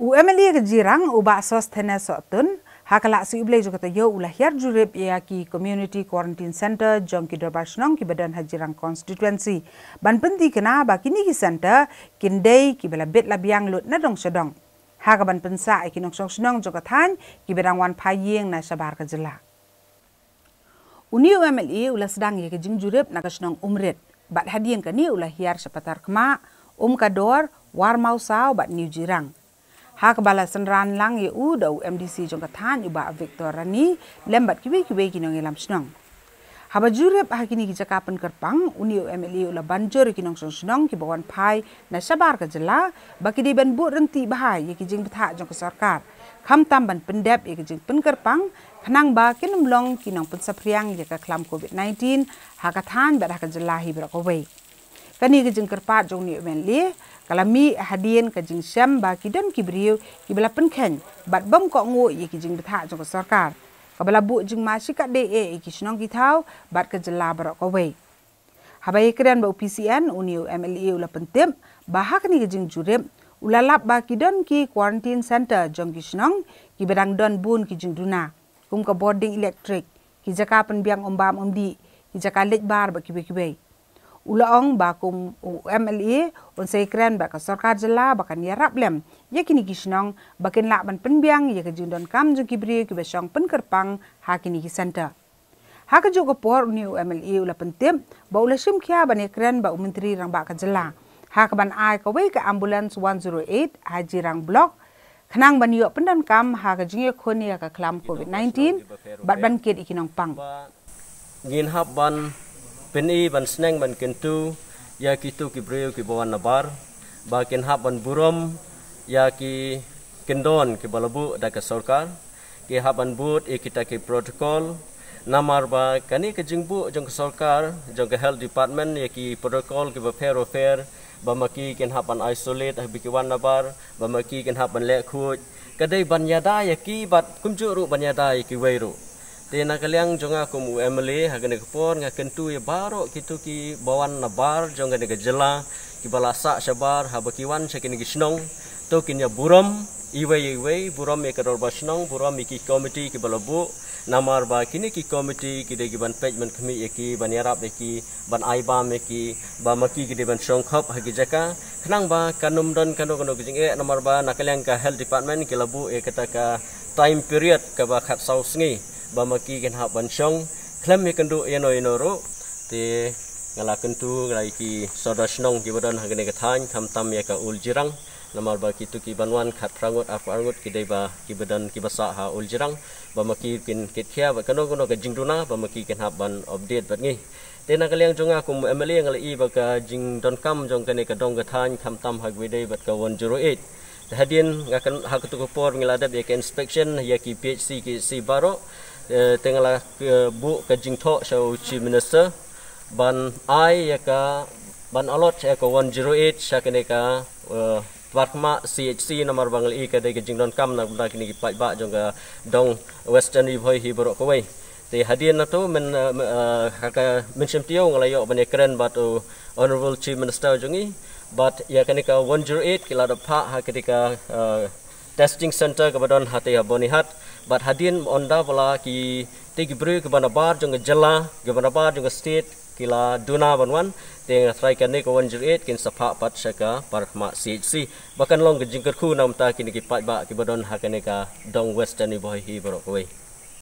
UMLE ke jirang ubah sos tena sotun hakala si uble juga yo ulah hiar jurip ya ki community quarantine center jong ki darbar snong ki badan hajirang constituency. Ban penti kena ba kini ki center kindai ki bela bet labiang lut na dong sedong haka ban pensa ki song snong joka than ki bedang wan payeng na sabar ka jela. Uni UMLE ulah sedang ya ke jing jurip na snong umret bat hadian ka ni ulah hiar sepatar kema um kador war mau sao bat new jirang ha ka bala sanran lang ye u da MDC jong ka than yu ba Victor Rani lembat kiwe kiwe kinong elam snong ha ba jure pa kini ki jaka pen kerpang uni MLA ula banjur kinong song snong ki bawan pai na sabar ka jela ba ki di ban bu renti bahai ye ki jing betha jong ka sarkar. Kham tam ban pendep ye ki jing pen kerpang khanang ba kinum long kinong pen sapriang ye ka klam covid 19 ha ka than ba ka jela hi bra ko wei. Kani ke jing kerpat jong ni men li kalami hadien ke jing syam ba ki dan ki briu ki bela pen ken bat bom ko ngo ye ki jing betha jong sarkar. Ka bela bu jing ma shi ka de e ki snong ki thau bat ke jela bar ko we habai kren ba PCN uni MLA ula pentem ba hak ni jing jurem ulalap ba ki dan ki quarantine center jong ki snong ki bedang don bun ki jing duna. Kum ka boarding electric ki jaka pen biang ombam omdi ki jaka lej bar ba ki be ki be ulaong ba kum MLA on sai kran ba ka sarkar jala ba kan yarap lem ye kini kisnong ba ken la ban penbiang ye ka jundon kam ju kibri ki be shong pen kerpang ha kini ki center ha ka ju ko por ni MLA ula pentem ba ula sim kya ba ne kran ba menteri rang ba ka jala ha ka ban ai ka we ka ambulance 108 haji rang block khnang ban yo pendan kam ha ka jinge khoni ka klam covid 19 bat ban kit ikinong pang. Ngin hab ban peni ban sneng ban kentu ya kitu ki breu ki bawan nabar. Ba ken hab ban burom ya ki kendon ki balabu da ka sarkar ki hab ban but e kita ki protocol namar ba kani ke jingbu jong ka sarkar jong ka health department ya ki protocol ki ba fair fair. Ba maki ken hab ban isolate bi ki wan nabar. Ba maki ken hab ban le khu kadai ban yada ya ki bat kumju ru ban ya ki weiru Tena kaliang jonga kum UMLA hagane kepor nga kentu ya baro kitu ki bawan na bar jonga ne gejela ki balasa shabar habakiwan chekini gisnong to kinya buram iwe iwe buram e kador basnong buram ki committee ki balabu namar ba kini ki committee ki de ban page man kami ki ban yarap ki ban aiba me ki ba maki ki de ban shongkhop hagi jaka. Khnang ba kanum don kanu kanu ki jinge namar ba nakaliang ka health department ki labu e kata ka time period ka ba khat sau sngi bamaki kan hak bansong klem mi kendu yano yano ro. Te ngala kentu ngalai ki soda snong ki badan hagane ka thain. Tham tam ya ka ul jirang. Namar ba ki tu ki banwan khat prangot apa angot ki dei ba ki badan ki basa ha ul jirang. Bamaki kin kit khia ba kano kono ka jingduna bamaki kan hak ban update bat ngi te na kaliang jonga kum emeli ngalai ba ka jing don kam jong kane ka dong ka thain. Tham tam hagwe dei bat ka 108 Hadian ngakan hak tu kupor ngiladap ya ke inspection ya ki PHC ki si baro Eh, tengahlah ke bu ke jingto show chief minister. Ban ai ya ka ban alot ya ka 108 sya kene ka Warma CHC nomor bangal i ka de ke jingdon kam na benda kini pat ba jong ka dong western ri bhoi hi borok ko wei te hadian na to men ka mention tio ngalayo ban ekran ba to honorable chief minister jongi but ya kene ka 108 kila da pha ha ketika testing center kebadan hati ya boni hat but hadin onda wala ki tegi bru ke bana bar jong jela ke bana bar jong state kila duna banwan. Teng try kan ne ko 108 kin sapa pat shaka parma chc bahkan long ke jingker khu nam ta kini ki pat ba badon hakane ka dong western boy hi borok wei